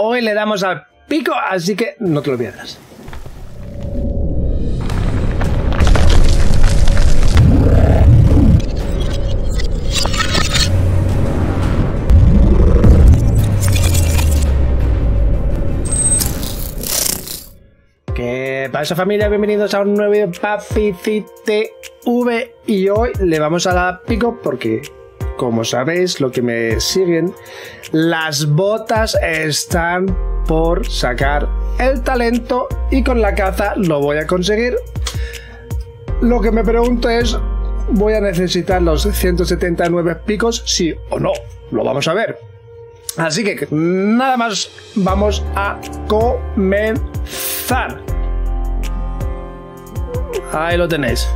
hoy le damos al pico, así que no te lo pierdas. ¿Qué pasa familia? Bienvenidos a un nuevo de TV y hoy le vamos a dar pico porque como sabéis, lo que me siguen, las botas están por sacar el talento y con la caza lo voy a conseguir. Lo que me pregunto es, ¿voy a necesitar los 179 picos? Sí o no. Lo vamos a ver. Así que nada más, vamos a comenzar. Ahí lo tenéis.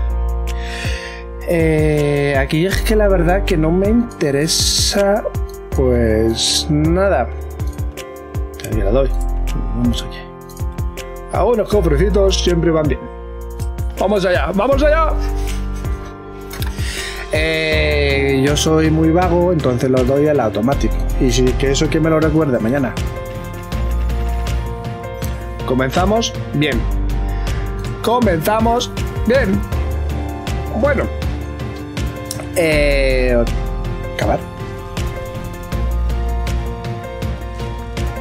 Eh, aquí es que la verdad que no me interesa, pues nada. Aquí la doy. Vamos aquí. A unos cofrecitos siempre van bien. Vamos allá, vamos allá. Eh, yo soy muy vago, entonces lo doy al automático. Y si que eso que me lo recuerde mañana. Comenzamos bien. Comenzamos bien. Bueno, eh, acabar.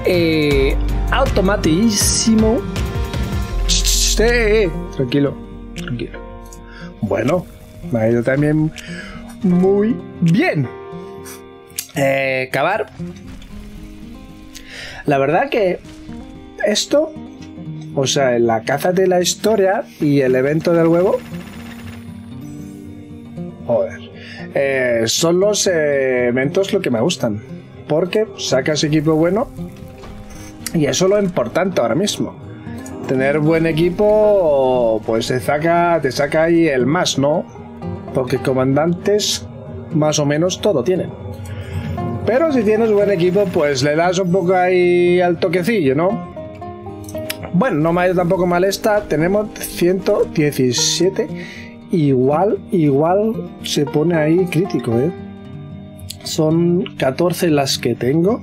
Eh, automatísimo. Sí, tranquilo, tranquilo. Bueno, me ha ido también muy bien. Eh, acabar. La verdad que esto, o sea, la caza de la historia y el evento del huevo, joder, eh, son los eh, eventos lo que me gustan. Porque sacas equipo bueno y eso es lo importante ahora mismo. Tener buen equipo, pues te saca, te saca ahí el más, ¿no? Porque comandantes más o menos todo tienen. Pero si tienes buen equipo, pues le das un poco ahí al toquecillo, ¿no? Bueno, no me ha ido tampoco mal esta. Tenemos 117 igual, igual se pone ahí crítico, ¿eh? Son 14 las que tengo.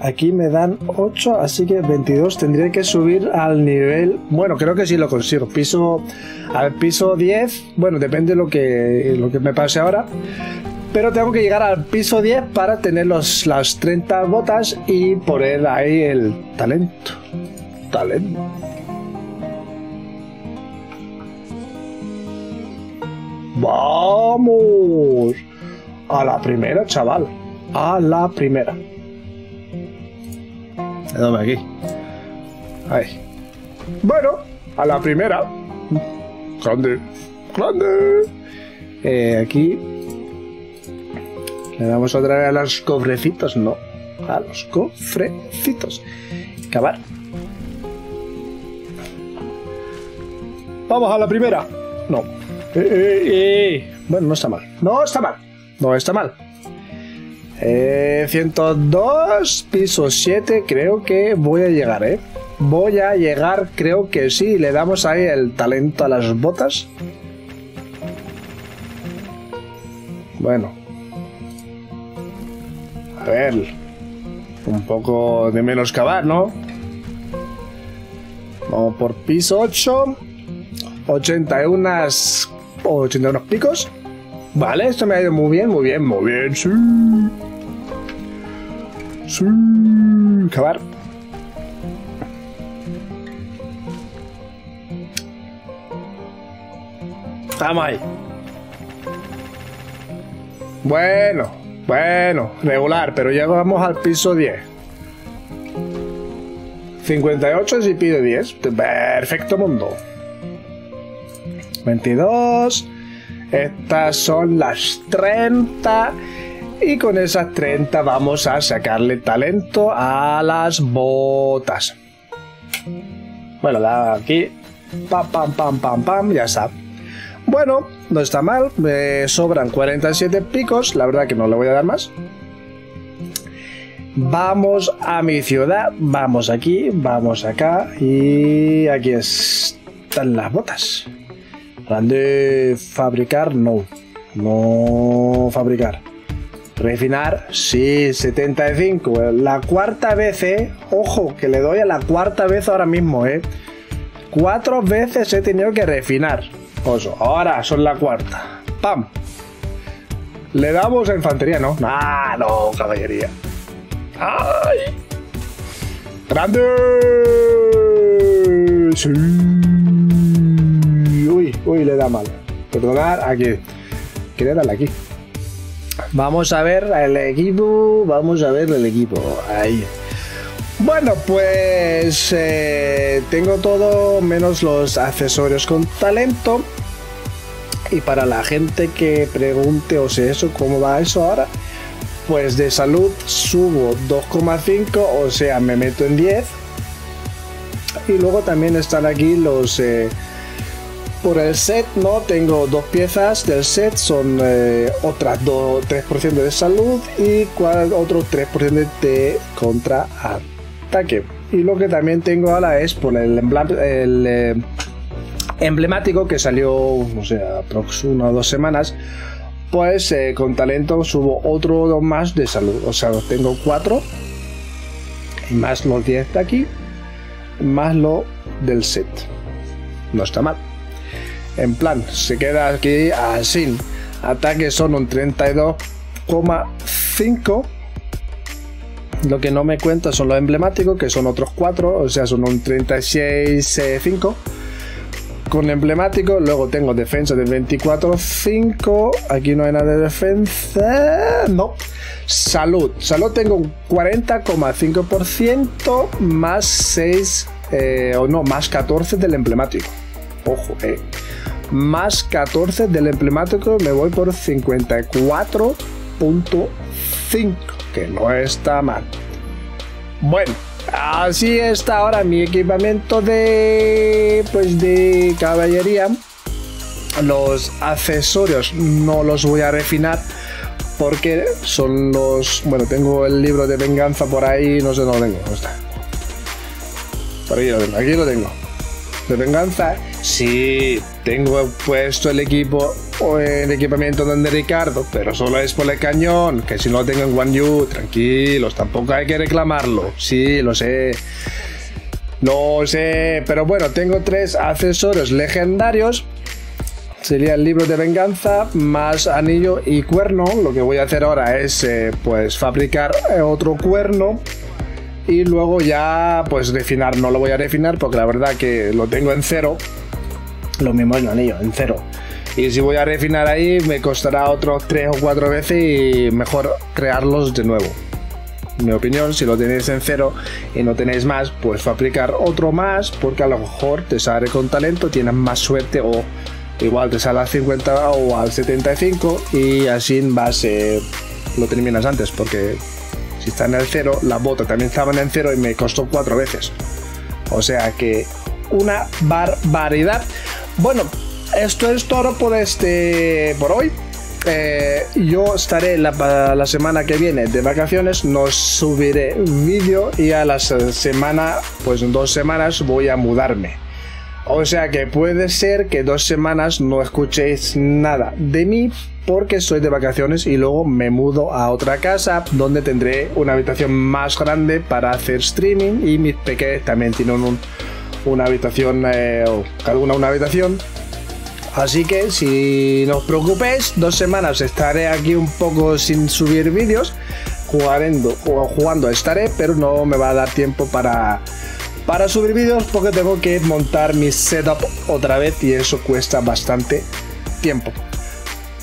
Aquí me dan 8, así que 22 tendría que subir al nivel... Bueno, creo que sí lo consigo. Piso al piso 10, bueno, depende de lo que, lo que me pase ahora. Pero tengo que llegar al piso 10 para tener los, las 30 botas y poner ahí el talento. Talento. Vamos. A la primera, chaval. A la primera. Dame aquí. Ahí. Bueno, a la primera. Grande. Grande. Eh, aquí. Le damos otra vez a los cofrecitos. No. A los cofrecitos. Acabar. Vamos a la primera. No. Eh, eh, eh. Bueno, no está mal. No está mal. No está mal. 102, piso 7, creo que voy a llegar, ¿eh? Voy a llegar, creo que sí. Le damos ahí el talento a las botas. Bueno. A ver. Un poco de menos cavar, ¿no? Vamos por piso 8. 81 81 picos. Vale, esto me ha ido muy bien, muy bien, muy bien. Sí. Sí. Acabar. Vamos ahí. Bueno, bueno, regular, pero ya vamos al piso 10. 58 si pide 10. Perfecto mundo. 22. Estas son las 30. Y con esas 30 vamos a sacarle talento a las botas. Bueno, aquí. Pam, pam, pam, pam, pam. Ya está. Bueno, no está mal. Me sobran 47 picos. La verdad que no le voy a dar más. Vamos a mi ciudad. Vamos aquí. Vamos acá. Y aquí están las botas. Grande fabricar, no. No fabricar. Refinar, sí, 75. La cuarta vez, ¿eh? Ojo, que le doy a la cuarta vez ahora mismo, ¿eh? Cuatro veces he tenido que refinar. Oso, ahora son la cuarta. ¡Pam! Le damos a infantería, ¿no? Ah, no, caballería. ¡Ay! ¡Grande! Sí. Uy, le da mal. Perdonar, aquí. Quería darle aquí. Vamos a ver el equipo. Vamos a ver el equipo. Ahí. Bueno, pues eh, tengo todo menos los accesorios con talento. Y para la gente que pregunte o sea eso, ¿cómo va eso ahora? Pues de salud subo 2,5, o sea, me meto en 10. Y luego también están aquí los... Eh, por el set, ¿no? Tengo dos piezas del set, son eh, otras 3% de salud y otro 3% de contraataque. Y lo que también tengo ahora es por el, el eh, emblemático que salió, no sé, aproximadamente una o dos semanas. Pues eh, con talento subo otro más de salud. O sea, tengo cuatro. Más los 10 de aquí. Más lo del set. No está mal. En plan, se queda aquí así. Ataques son un 32,5. Lo que no me cuenta son los emblemáticos, que son otros 4, o sea, son un 36,5. Con emblemático, luego tengo defensa de 24,5. Aquí no hay nada de defensa. No. Salud. Salud tengo un 40,5% más 6, eh, o no, más 14 del emblemático. Ojo, eh. Más 14 del emblemático me voy por 54.5 que no está mal. Bueno así está ahora mi equipamiento de pues de caballería. Los accesorios no los voy a refinar porque son los bueno tengo el libro de venganza por ahí no sé no lo tengo está. Aquí lo tengo aquí lo tengo de venganza Sí, tengo puesto el equipo o el equipamiento de Ricardo, pero solo es por el cañón, que si no tengo en One U, tranquilos, tampoco hay que reclamarlo. Sí, lo sé. No sé, pero bueno, tengo tres accesorios legendarios. Sería el libro de venganza, más anillo y cuerno. Lo que voy a hacer ahora es eh, pues fabricar eh, otro cuerno y luego ya pues refinar. No lo voy a refinar porque la verdad que lo tengo en cero lo mismo el anillo, en cero. Y si voy a refinar ahí, me costará otros 3 o 4 veces y mejor crearlos de nuevo. mi opinión, si lo tenéis en cero y no tenéis más, pues fabricar otro más, porque a lo mejor te sale con talento, tienes más suerte o igual te sale al 50 o al 75 y así vas, eh, lo terminas antes, porque si está en el cero, las botas también estaban en cero y me costó 4 veces. O sea que una barbaridad. Bueno, esto es todo por este por hoy. Eh, yo estaré la, semana que viene de vacaciones, no subiré vídeo y a la semana, pues en dos semanas voy a mudarme. O sea que puede ser que dos semanas no escuchéis nada de mí porque soy de vacaciones y luego me mudo a otra casa donde tendré una habitación más grande para hacer streaming y mis pequeños también tienen un, una habitación, eh, o cada una una habitación. Así que si no os preocupéis, dos semanas estaré aquí un poco sin subir vídeos, jugando, jugando estaré, pero no me va a dar tiempo para, para subir vídeos porque tengo que montar mi setup otra vez y eso cuesta bastante tiempo.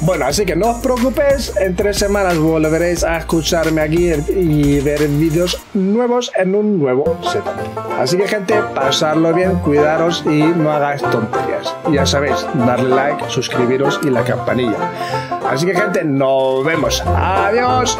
Bueno, así que no os preocupéis, en tres semanas volveréis a escucharme aquí y ver vídeos nuevos en un nuevo setup. Así que gente, pasarlo bien, cuidaros y no hagáis tonterías. Ya sabéis, darle like, suscribiros y la campanilla. Así que gente, nos vemos. Adiós.